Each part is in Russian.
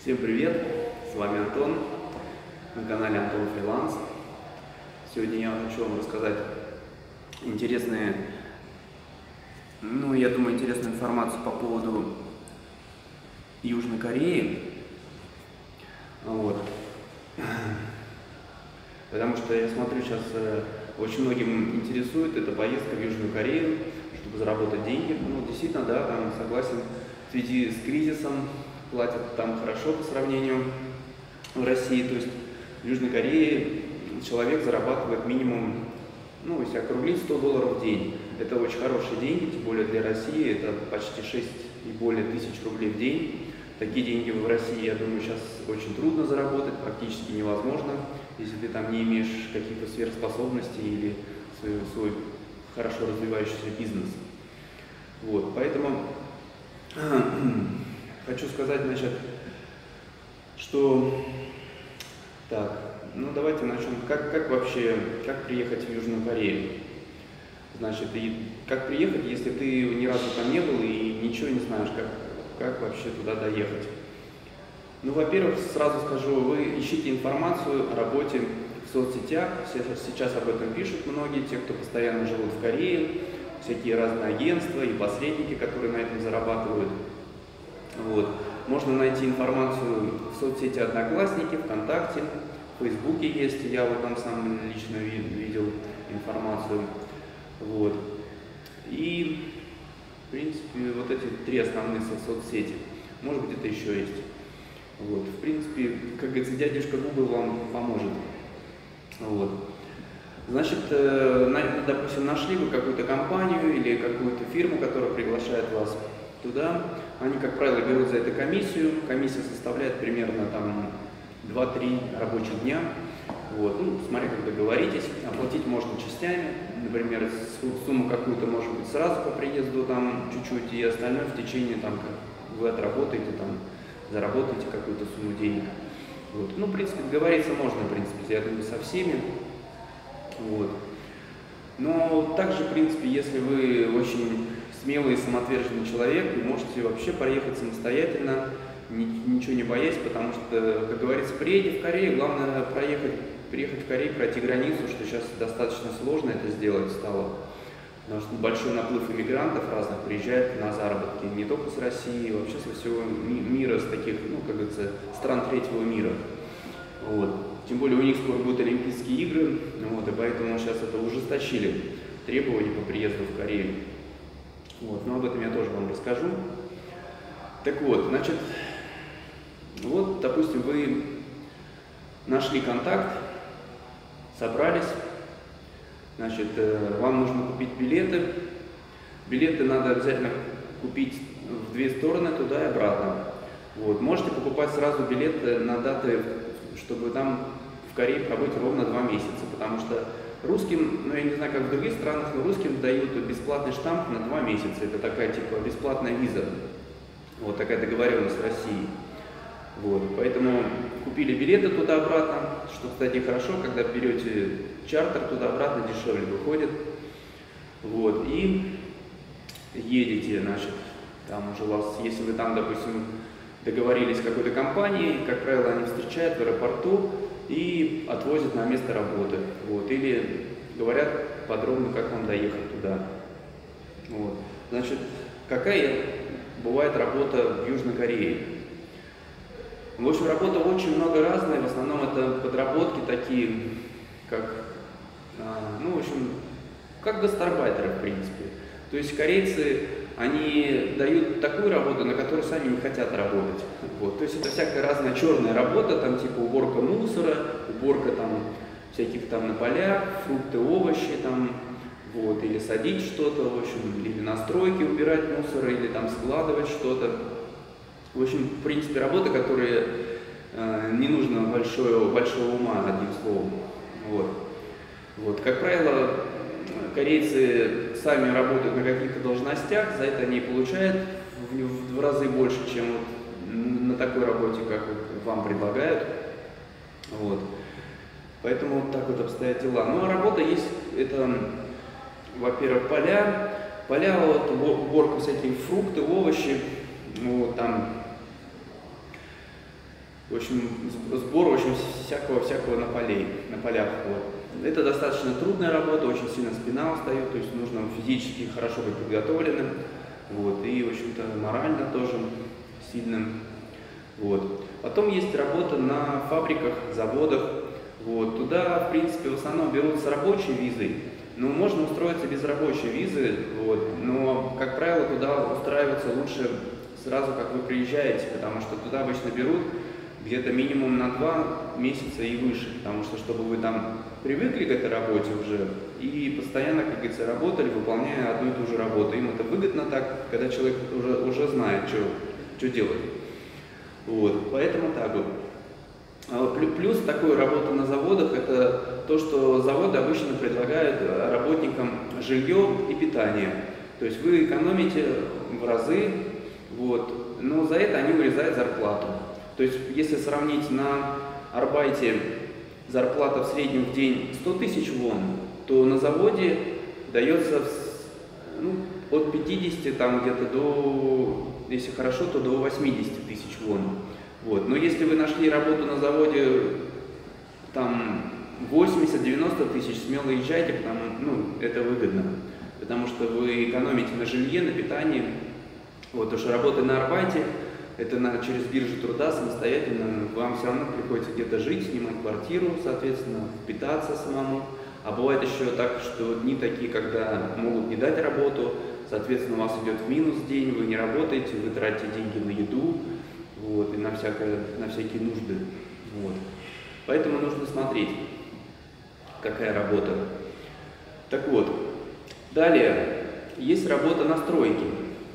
Всем привет! С вами Антон на канале Антон Фриланс. Сегодня я хочу вам рассказать интересные, ну, я думаю, интересную информацию по поводу Южной Кореи. Вот. Потому что я смотрю сейчас, э, очень многим интересует эта поездка в Южную Корею, чтобы заработать деньги. Ну, действительно, да, там согласен, в связи с кризисом платят там хорошо по сравнению в России. То есть в Южной Корее человек зарабатывает минимум, ну, если округлить, 100 долларов в день. Это очень хорошие деньги, тем более для России это почти 6 и более тысяч рублей в день. Такие деньги в России, я думаю, сейчас очень трудно заработать, практически невозможно, если ты там не имеешь каких-то сверхспособностей или свой, свой хорошо развивающийся бизнес. Вот, поэтому хочу сказать, значит, что так, ну давайте начнем. Как, как вообще, как приехать в Южную Корею? Значит, и как приехать, если ты ни разу там не был и ничего не знаешь, как, как вообще туда доехать? Ну, во-первых, сразу скажу, вы ищите информацию о работе в соцсетях, все сейчас об этом пишут многие, те, кто постоянно живут в Корее, всякие разные агентства и посредники, которые на этом зарабатывают. Вот. Можно найти информацию в соцсети Одноклассники, ВКонтакте, в Фейсбуке есть, я вот там сам лично видел информацию. Вот. И, в принципе, вот эти три основные соцсети. Может быть, это еще есть. Вот. В принципе, как говорится, дядюшка Google вам поможет. Вот. Значит, э, допустим, нашли вы какую-то компанию или какую-то фирму, которая приглашает вас туда. Они, как правило, берут за это комиссию. Комиссия составляет примерно там 2-3 рабочих дня. Вот. Ну, смотря как договоритесь, оплатить можно частями, например, сумму какую-то может быть сразу по приезду там чуть-чуть, и остальное в течение там, как вы отработаете, там, заработаете какую-то сумму денег. Вот. Ну, в принципе, договориться можно, в принципе, я думаю, со всеми. Вот. Но также, в принципе, если вы очень смелый и самоотверженный человек, вы можете вообще проехать самостоятельно, ничего не боясь, потому что, как говорится, приедете в Корею, главное проехать, приехать в Корею, пройти границу, что сейчас достаточно сложно это сделать стало. Потому что большой наплыв иммигрантов разных приезжает на заработки, не только с России, вообще со всего мира, с таких, ну, как говорится, стран третьего мира. Вот. Тем более у них скоро будут Олимпийские игры, вот, и поэтому сейчас это ужесточили требования по приезду в Корею. Вот, но об этом я тоже вам расскажу. Так вот, значит, вот, допустим, вы нашли контакт, собрались, значит, э, вам нужно купить билеты. Билеты надо обязательно купить в две стороны, туда и обратно. Вот. Можете покупать сразу билеты на даты, чтобы там в Корее пробыть ровно два месяца, потому что русским, ну я не знаю, как в других странах, но русским дают бесплатный штамп на два месяца. Это такая типа бесплатная виза. Вот такая договоренность с Россией. Вот, поэтому купили билеты туда-обратно, что, кстати, хорошо, когда берете чартер туда-обратно, дешевле выходит. Вот, и едете, значит, там уже вас, если вы там, допустим, договорились с какой-то компанией, как правило, они встречают в аэропорту и отвозят на место работы. Вот, или говорят подробно, как вам доехать туда. Вот. Значит, какая бывает работа в Южной Корее? В общем, работа очень много разная, в основном это подработки такие, как, а, ну, в общем, как гастарбайтеры, в принципе. То есть корейцы, они дают такую работу, на которой сами не хотят работать. Вот. То есть это всякая разная черная работа, там типа уборка мусора, уборка там всяких там на полях, фрукты, овощи там, вот, или садить что-то, в общем, или настройки убирать мусор, или там складывать что-то. В общем, в принципе, работа, которая э, не нужно большого, большого ума, одним словом. Вот. Вот. Как правило, корейцы сами работают на каких-то должностях, за это они получают в, в, в разы больше, чем вот на такой работе, как вам предлагают. Вот. Поэтому вот так вот обстоят дела. Ну а работа есть, это, во-первых, поля, поля, вот, уборка всякие фрукты, овощи, ну, вот, там в общем, сбор, в общем, всякого-всякого на полей, на полях. Вот. Это достаточно трудная работа, очень сильно спина устает, то есть нужно физически хорошо быть подготовленным, вот, и, в общем-то, морально тоже сильным. Вот. Потом есть работа на фабриках, заводах. Вот. Туда, в принципе, в основном берут с рабочей визой, но можно устроиться без рабочей визы, вот. но, как правило, туда устраиваться лучше сразу, как вы приезжаете, потому что туда обычно берут где-то минимум на два месяца и выше, потому что чтобы вы там привыкли к этой работе уже и постоянно, как говорится, работали, выполняя одну и ту же работу. Им это выгодно так, когда человек уже, уже знает, что, что делать. Вот, поэтому так вот. А плюс такой работы на заводах – это то, что заводы обычно предлагают работникам жилье и питание. То есть вы экономите в разы, вот, но за это они урезают зарплату. То есть, если сравнить на Арбайте зарплата в среднем в день 100 тысяч вон, то на заводе дается ну, от 50 там где-то до, если хорошо, то до 80 тысяч вон. Вот. Но если вы нашли работу на заводе там 80-90 тысяч, смело езжайте, потому ну, это выгодно. Потому что вы экономите на жилье, на питании. Вот, потому что работа на Арбайте это на, через биржу труда самостоятельно, вам все равно приходится где-то жить, снимать квартиру, соответственно, питаться самому. А бывает еще так, что дни такие, когда могут не дать работу, соответственно, у вас идет в минус день, вы не работаете, вы тратите деньги на еду вот, и на, всякое, на всякие нужды. Вот. Поэтому нужно смотреть, какая работа. Так вот, далее, есть работа на стройке.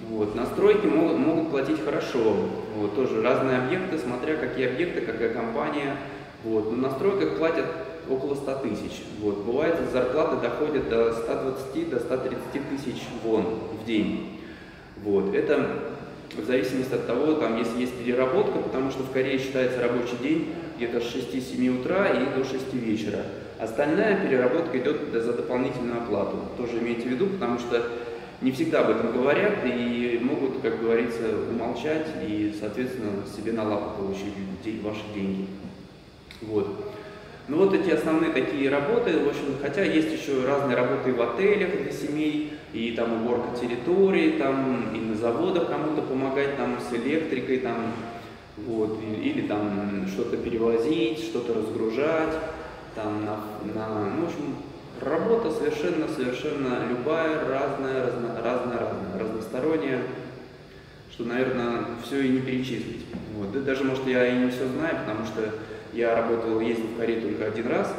Вот. Настройки могут, могут платить хорошо. Вот. Тоже разные объекты, смотря какие объекты, какая компания. Вот. На стройках платят около 100 тысяч. Вот. Бывает, зарплаты доходят до 120 до 130 тысяч вон в день. Вот. Это в зависимости от того, там, если есть переработка, потому что в Корее считается рабочий день где-то с 6-7 утра и до 6 вечера. Остальная переработка идет за дополнительную оплату. Тоже имейте в виду, потому что не всегда об этом говорят и могут, как говорится, умолчать и, соответственно, себе на лапу получить ваши деньги. Вот. Ну вот эти основные такие работы, в общем, хотя есть еще разные работы в отелях для семей, и там уборка территории, там и на заводах кому-то помогать, там с электрикой, там, вот, или, или там что-то перевозить, что-то разгружать, там на, на ну, в общем, Работа совершенно-совершенно любая, разная, разно, разная, разная, разносторонняя, что, наверное, все и не перечислить. Вот. Да, даже, может, я и не все знаю, потому что я работал, ездил в Корее только один раз,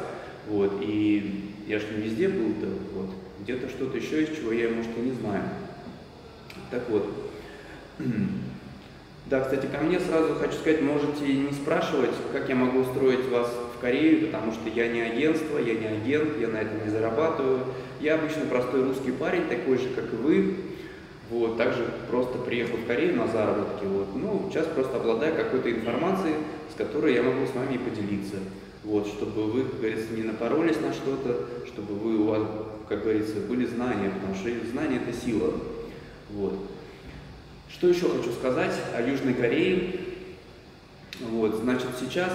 вот, и я же не везде был-то, вот, где-то что-то еще есть, чего я, может, и не знаю. Так вот, да, кстати, ко мне сразу хочу сказать, можете не спрашивать, как я могу устроить вас Корею, потому что я не агентство, я не агент, я на этом не зарабатываю. Я обычно простой русский парень, такой же, как и вы. Вот, также просто приехал в Корею на заработки. Вот. Ну, сейчас просто обладаю какой-то информацией, с которой я могу с вами поделиться. Вот, чтобы вы, как говорится, не напоролись на что-то, чтобы вы, у вас, как говорится, были знания, потому что знания – это сила. Вот. Что еще хочу сказать о Южной Корее? Вот, значит, сейчас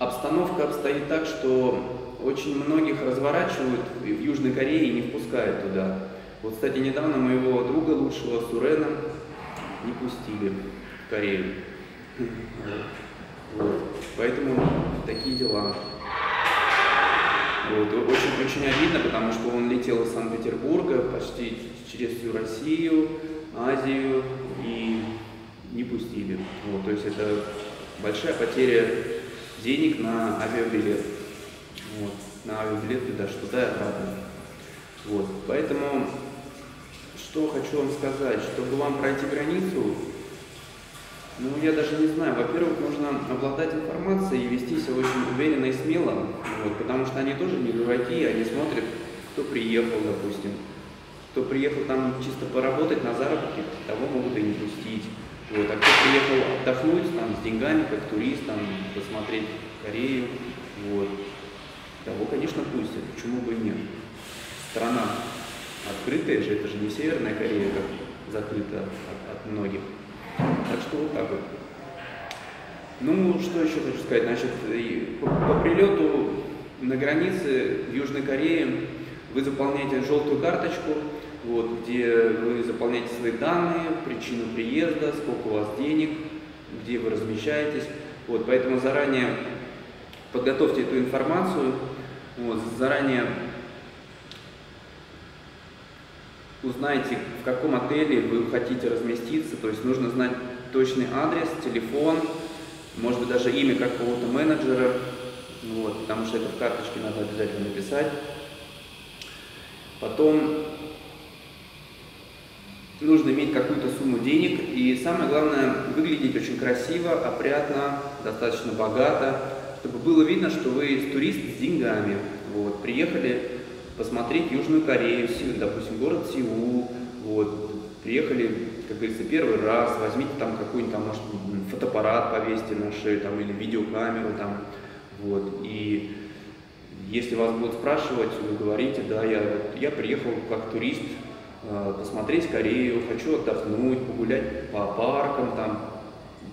обстановка обстоит так, что очень многих разворачивают в Южной Корее и не впускают туда. Вот, кстати, недавно моего друга лучшего Сурена не пустили в Корею. Вот. Поэтому такие дела. Вот. Очень, очень обидно, потому что он летел из Санкт-Петербурга почти через всю Россию, Азию и не пустили. Вот, то есть это большая потеря денег на авиабилет. Вот, на авиабилеты даже туда и обратно. Вот, поэтому что хочу вам сказать, чтобы вам пройти границу, ну, я даже не знаю. Во-первых, нужно обладать информацией и вести себя очень уверенно и смело, вот, потому что они тоже не дураки, они смотрят, кто приехал, допустим, кто приехал там чисто поработать на заработке, того могут и не пустить. Вот. А кто приехал отдохнуть там, с деньгами, как турист, там, посмотреть Корею, вот, того, конечно, пустят. Почему бы и нет? Страна открытая же, это же не Северная Корея, как закрыта от, от многих. Так что вот так вот. Ну, что еще хочу сказать, значит, по, по прилету на границе в Южной Корее вы заполняете желтую карточку, вот, где вы заполняете свои данные, причину приезда, сколько у вас денег, где вы размещаетесь. Вот, поэтому заранее подготовьте эту информацию, вот, заранее узнайте, в каком отеле вы хотите разместиться, то есть нужно знать точный адрес, телефон, может быть даже имя какого-то менеджера, вот, потому что это в карточке надо обязательно написать. Потом нужно иметь какую-то сумму денег и самое главное выглядеть очень красиво, опрятно, достаточно богато, чтобы было видно, что вы турист с деньгами. Вот, приехали посмотреть Южную Корею, допустим, город Сеул, вот, приехали, как говорится, первый раз, возьмите там какой-нибудь там, может, фотоаппарат повесьте на шею, там, или видеокамеру, там, вот, и если вас будут спрашивать, вы говорите, да, я, я приехал как турист посмотреть Корею, хочу отдохнуть, погулять по паркам, там,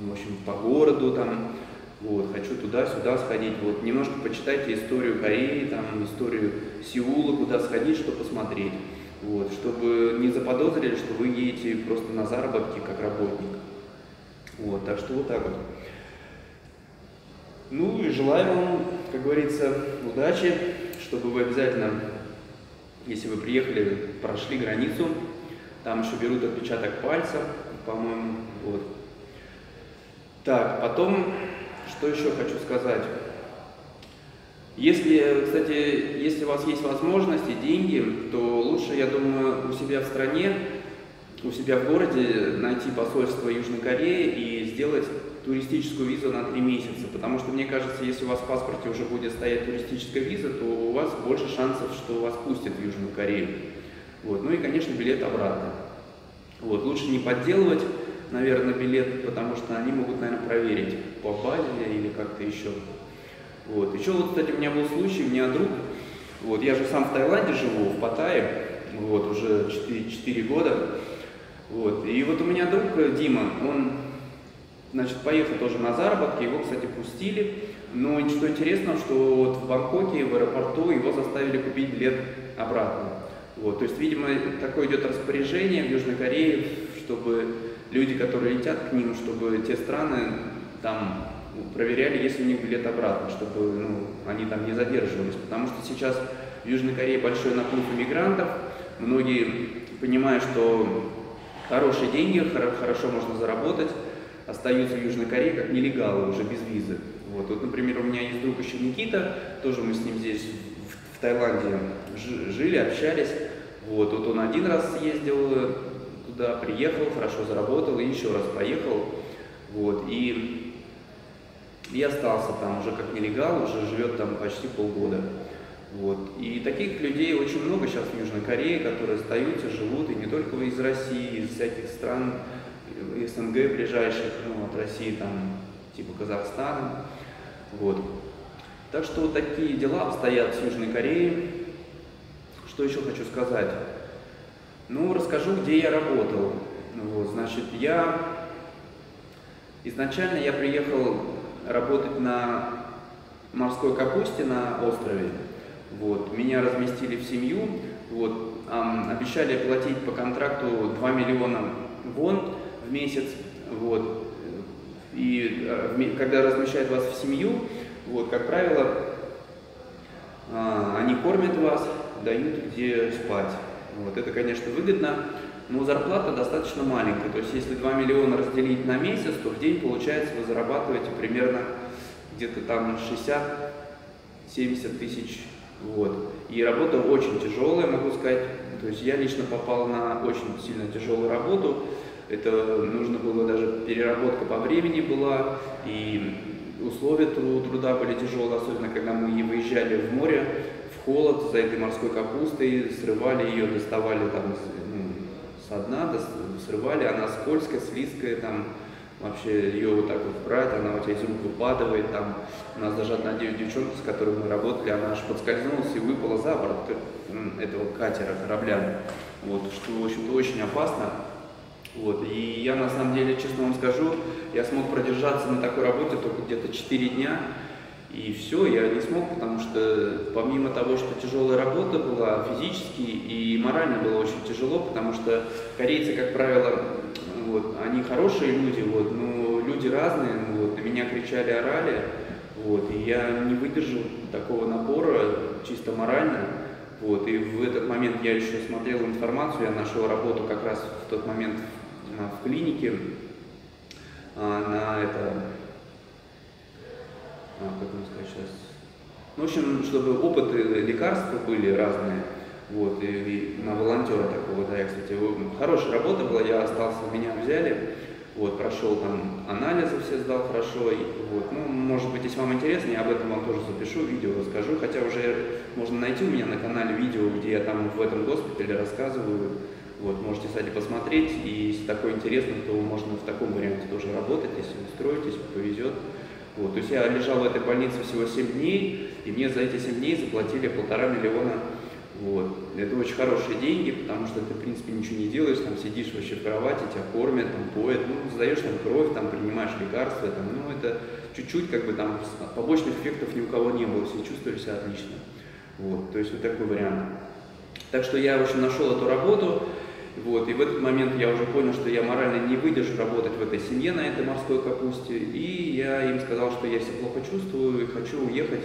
в общем, по городу, там, вот, хочу туда-сюда сходить, вот, немножко почитайте историю Кореи, там, историю Сеула, куда сходить, что посмотреть, вот, чтобы не заподозрили, что вы едете просто на заработки как работник. Вот, так что вот так вот. Ну и желаю вам, как говорится, удачи, чтобы вы обязательно, если вы приехали, прошли границу, там еще берут отпечаток пальца, по-моему, вот. Так, потом что еще хочу сказать? Если, кстати, если у вас есть возможности, деньги, то лучше, я думаю, у себя в стране, у себя в городе найти посольство Южной Кореи и сделать туристическую визу на три месяца. Потому что, мне кажется, если у вас в паспорте уже будет стоять туристическая виза, то у вас больше шансов, что вас пустят в Южную Корею. Вот. Ну и, конечно, билет обратно. Вот. Лучше не подделывать, наверное, билет, потому что они могут, наверное, проверить по базе или как-то еще. Вот. Еще вот, кстати, у меня был случай, у меня друг, вот, я же сам в Таиланде живу, в Паттайе, вот, уже 4, 4 года, вот, и вот у меня друг э, Дима, он, значит, поехал тоже на заработки, его, кстати, пустили, но что интересно, что вот в Бангкоке, в аэропорту его заставили купить билет обратно. Вот, то есть, видимо, такое идет распоряжение в Южной Корее, чтобы люди, которые летят к ним, чтобы те страны там проверяли, есть у них билет обратно, чтобы ну, они там не задерживались. Потому что сейчас в Южной Корее большой наплыв иммигрантов, многие, понимая, что хорошие деньги, хорошо можно заработать, остаются в Южной Корее как нелегалы, уже без визы. Вот, вот например, у меня есть друг еще Никита, тоже мы с ним здесь в, в Таиланде жили, общались. Вот, вот он один раз съездил туда, приехал, хорошо заработал и еще раз поехал. Вот, и и остался там уже как нелегал, уже живет там почти полгода. Вот. И таких людей очень много сейчас в Южной Корее, которые остаются, живут, и не только из России, из всяких стран СНГ ближайших, ну, от России, там, типа Казахстана. Вот. Так что вот такие дела обстоят с Южной Кореей. Что еще хочу сказать? Ну, расскажу, где я работал. Вот, значит, я изначально я приехал работать на морской капусте на острове. Вот. Меня разместили в семью, вот. обещали платить по контракту 2 миллиона вон в месяц. Вот. И э, когда размещают вас в семью, вот, как правило, а, они кормят вас, дают где спать. Вот. Это, конечно, выгодно, но зарплата достаточно маленькая. То есть если 2 миллиона разделить на месяц, то в день получается вы зарабатываете примерно где-то там 60-70 тысяч. Вот. И работа очень тяжелая, могу сказать. То есть я лично попал на очень сильно тяжелую работу. Это нужно было даже переработка по времени была, и условия труда были тяжелые, особенно когда мы выезжали в море, в холод за этой морской капустой, срывали ее, доставали там со дна срывали, она скользкая, слизкая, там вообще ее вот так вот брать, она у тебя из рук выпадывает, там у нас даже одна девчонка, с которой мы работали, она аж подскользнулась и выпала за борт этого катера, корабля, вот, что, в общем-то, очень опасно, Вот. И я на самом деле, честно вам скажу, я смог продержаться на такой работе только где-то 4 дня. И все, я не смог, потому что помимо того, что тяжелая работа была физически и морально было очень тяжело, потому что корейцы, как правило, вот, они хорошие люди, вот, но люди разные, вот, на меня кричали, орали, вот, и я не выдержал такого напора чисто морально. Вот, и в этот момент я еще смотрел информацию, я нашел работу как раз в тот момент в клинике а, на это, а, как вам сказать сейчас, ну, в общем, чтобы опыты лекарства были разные, вот, и, и на волонтера такого, да, я, кстати, хорошая работа была, я остался, меня взяли, вот, прошел там анализы, все сдал хорошо. И, вот, ну, может быть, если вам интересно, я об этом вам тоже запишу, видео расскажу. Хотя уже можно найти у меня на канале видео, где я там в этом госпитале рассказываю. Вот, можете, кстати, посмотреть. И если такое интересно, то можно в таком варианте тоже работать, если устроитесь, повезет. Вот, то есть я лежал в этой больнице всего 7 дней, и мне за эти 7 дней заплатили полтора миллиона вот. Это очень хорошие деньги, потому что ты, в принципе, ничего не делаешь, там сидишь вообще в кровати, тебя кормят, там поят, ну, сдаешь там кровь, там принимаешь лекарства, там, ну, это чуть-чуть, как бы там побочных эффектов ни у кого не было, все чувствовали себя отлично. Вот, то есть вот такой вариант. Так что я, в общем, нашел эту работу, вот, и в этот момент я уже понял, что я морально не выдержу работать в этой семье на этой морской капусте, и я им сказал, что я себя плохо чувствую и хочу уехать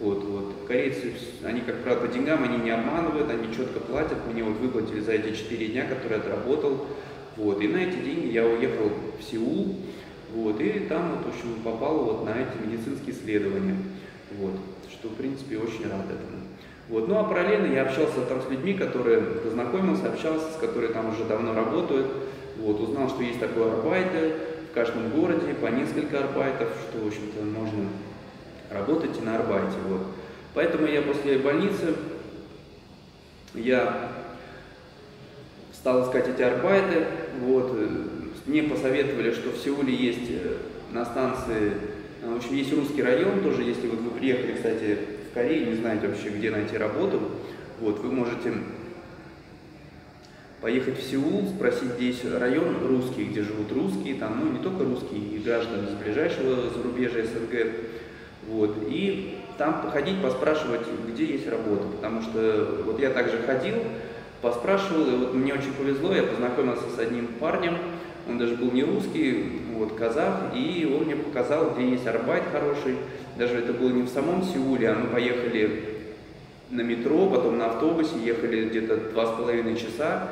вот, вот. Корейцы, они, как правило, по деньгам, они не обманывают, они четко платят. Мне вот выплатили за эти 4 дня, которые отработал. Вот. И на эти деньги я уехал в Сеул, вот, и там, вот, в общем, попал вот на эти медицинские исследования. Вот. Что, в принципе, очень рад этому. Вот. Ну а параллельно я общался там с людьми, которые познакомился, общался, с которыми там уже давно работают. Вот. Узнал, что есть такое арбайты в каждом городе, по несколько арбайтов, что, в общем-то, можно работайте на Арбате. Вот. Поэтому я после больницы, я стал искать эти арбайты. Вот. Мне посоветовали, что в Сеуле есть э, на станции, э, в общем, есть русский район тоже, если вот вы приехали, кстати, в Корею, не знаете вообще, где найти работу, вот, вы можете поехать в Сеул, спросить, где есть район русский, где живут русские, там, ну, не только русские, и граждане из ближайшего зарубежья СНГ, вот, и там походить, поспрашивать, где есть работа, потому что вот я также ходил, поспрашивал, и вот мне очень повезло, я познакомился с одним парнем, он даже был не русский, вот, казах, и он мне показал, где есть арбайт хороший, даже это было не в самом Сеуле, а мы поехали на метро, потом на автобусе, ехали где-то два с половиной часа,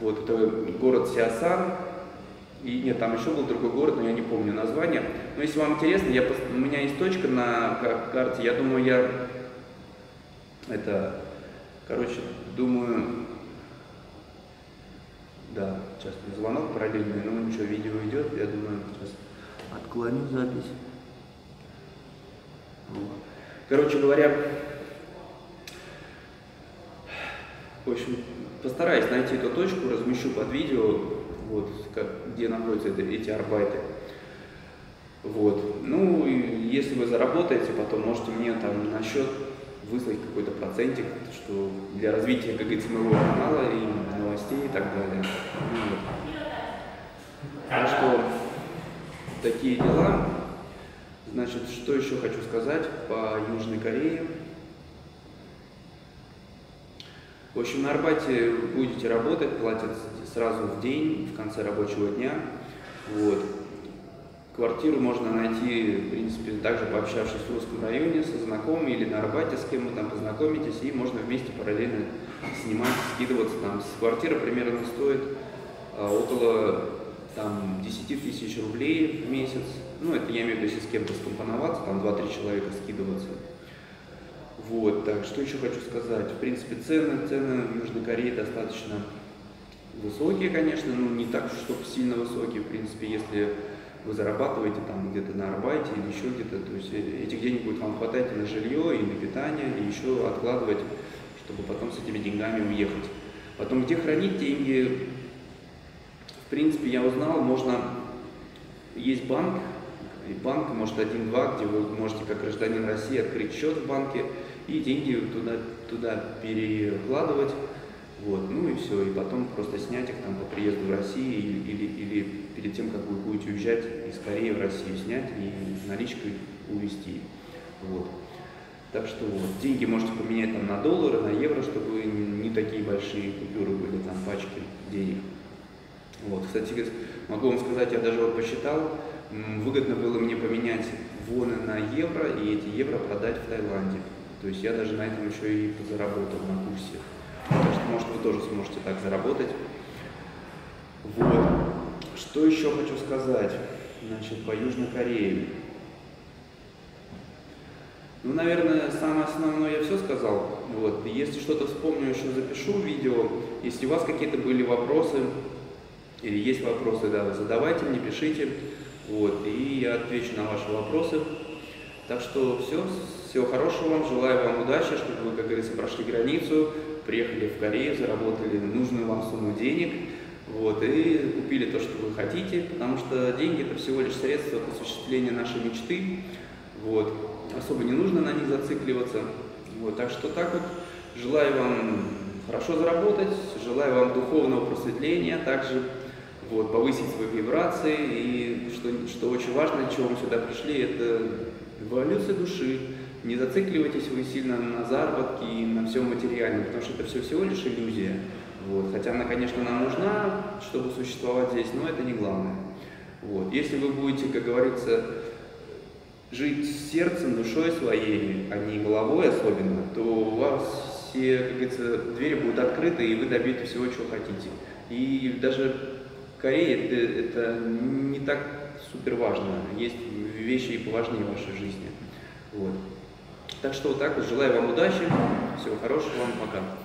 вот, это город Сиасан, и нет, там еще был другой город, но я не помню название. Но если вам интересно, я, у меня есть точка на карте, я думаю, я это, короче, думаю, да, сейчас звонок параллельный, но ничего, видео идет, я думаю, сейчас отклоню запись. Короче говоря, в общем, постараюсь найти эту точку, размещу под видео, вот, как, где находятся это, эти арбайты. Вот. Ну, и если вы заработаете, потом можете мне там на счет выслать какой-то процентик, что для развития, как говорится, моего канала и новостей и так далее. Так что такие дела. Значит, что еще хочу сказать по Южной Корее. В общем, на Арбате будете работать, платят сразу в день, в конце рабочего дня. Вот. Квартиру можно найти, в принципе, также пообщавшись в русском районе со знакомыми или на Арбате, с кем вы там познакомитесь, и можно вместе параллельно снимать, скидываться там. Квартира примерно стоит а, около там 10 тысяч рублей в месяц. Ну, это я имею в виду, если с кем-то скомпоноваться, там 2-3 человека скидываться. Вот, так, что еще хочу сказать. В принципе, цены, цены в Южной Корее достаточно высокие, конечно, но не так, чтобы сильно высокие. В принципе, если вы зарабатываете там где-то на арбайте или еще где-то, то есть э, этих денег будет вам хватать и на жилье, и на питание, и еще откладывать, чтобы потом с этими деньгами уехать. Потом, где хранить деньги, в принципе, я узнал, можно, есть банк, и банк, может, один-два, где вы можете как гражданин России открыть счет в банке и деньги туда, туда перекладывать. Вот, ну и все, и потом просто снять их там по приезду в Россию или, или, или перед тем, как вы будете уезжать из Кореи в Россию, снять и наличкой увезти. Вот. Так что вот, деньги можете поменять там на доллары, на евро, чтобы не, не такие большие купюры были, там пачки денег. Вот, кстати, могу вам сказать, я даже вот посчитал, выгодно было мне поменять воны на евро и эти евро продать в Таиланде. То есть я даже на этом еще и заработал на курсе. Может, вы тоже сможете так заработать. Вот. Что еще хочу сказать? Значит, по Южной Корее. Ну, наверное, самое основное я все сказал. Вот. Если что-то вспомню, еще запишу видео. Если у вас какие-то были вопросы, или есть вопросы, да, задавайте мне, пишите. Вот, и я отвечу на ваши вопросы. Так что все, всего хорошего вам, желаю вам удачи, чтобы вы, как говорится, прошли границу, приехали в Корею, заработали нужную вам сумму денег, вот, и купили то, что вы хотите, потому что деньги это всего лишь средство к осуществлению нашей мечты, вот, особо не нужно на них зацикливаться, вот, так что так вот, желаю вам хорошо заработать, желаю вам духовного просветления, также вот, повысить свои вибрации, и что, что очень важно, чего мы сюда пришли, это эволюция души. Не зацикливайтесь вы сильно на заработки и на всем материальном, потому что это все всего лишь иллюзия. Вот. Хотя она, конечно, нам нужна, чтобы существовать здесь, но это не главное. Вот. Если вы будете, как говорится, жить сердцем, душой своей, а не головой особенно, то у вас все, как говорится, двери будут открыты, и вы добьетесь всего, чего хотите. И даже Корее это, это не так супер важно. Есть вещи и поважнее в вашей жизни. Вот. Так что вот так вот. Желаю вам удачи. Всего хорошего вам. Пока.